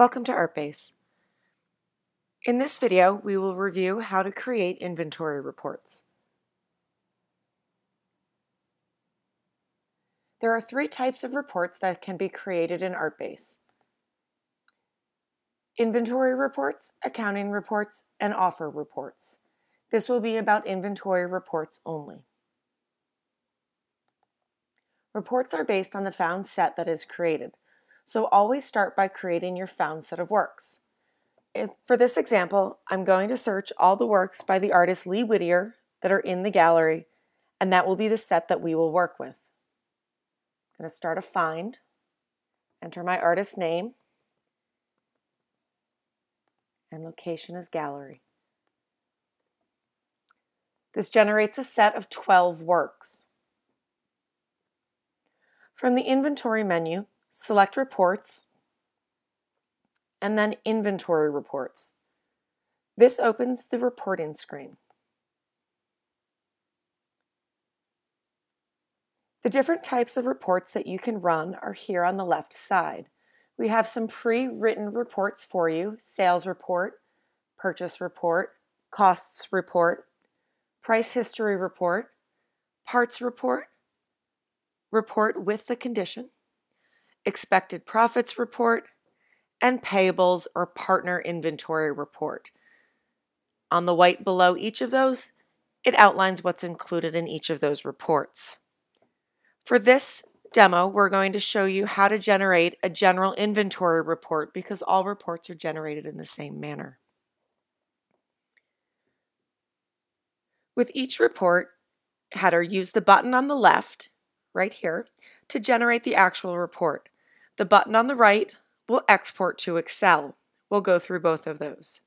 Welcome to ArtBase. In this video, we will review how to create inventory reports. There are three types of reports that can be created in ArtBase. Inventory reports, accounting reports, and offer reports. This will be about inventory reports only. Reports are based on the found set that is created, so always start by creating your found set of works. If, for this example, I'm going to search all the works by the artist Lee Whittier that are in the gallery, and that will be the set that we will work with. I'm going to start a find, enter my artist name, and location is gallery. This generates a set of 12 works. From the Inventory menu, select Reports, and then Inventory Reports. This opens the reporting screen. The different types of reports that you can run are here on the left side. We have some pre-written reports for you, sales report, purchase report, costs report, price history report, parts report, report with the condition, expected profits report, and payables or partner inventory report. On the white below each of those, it outlines what's included in each of those reports. For this demo, we're going to show you how to generate a general inventory report because all reports are generated in the same manner. With each report header, use the button on the left right here, to generate the actual report. The button on the right will export to Excel. We'll go through both of those.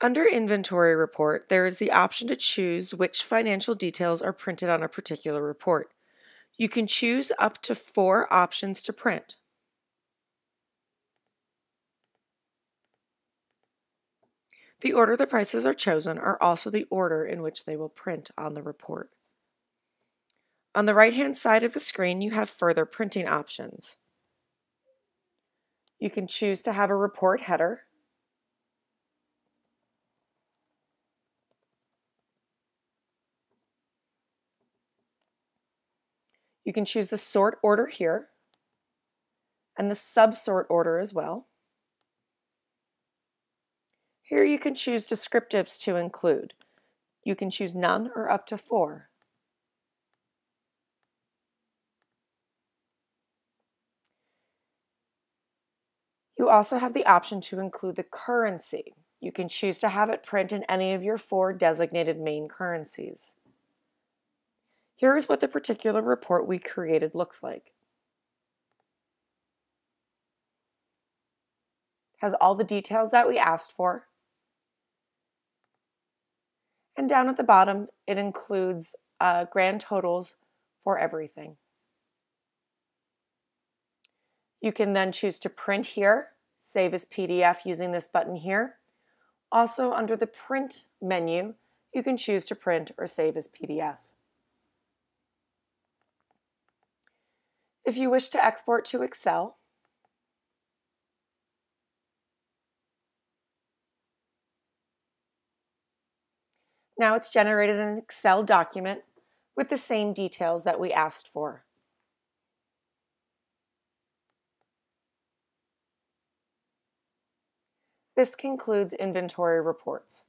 Under Inventory Report, there is the option to choose which financial details are printed on a particular report. You can choose up to four options to print. The order the prices are chosen are also the order in which they will print on the report. On the right-hand side of the screen, you have further printing options. You can choose to have a report header, You can choose the sort order here and the subsort order as well. Here you can choose descriptives to include. You can choose none or up to four. You also have the option to include the currency. You can choose to have it print in any of your four designated main currencies. Here is what the particular report we created looks like. Has all the details that we asked for, and down at the bottom, it includes uh, grand totals for everything. You can then choose to print here, save as PDF using this button here. Also, under the Print menu, you can choose to print or save as PDF. If you wish to export to Excel, Now it's generated an Excel document with the same details that we asked for. This concludes inventory reports.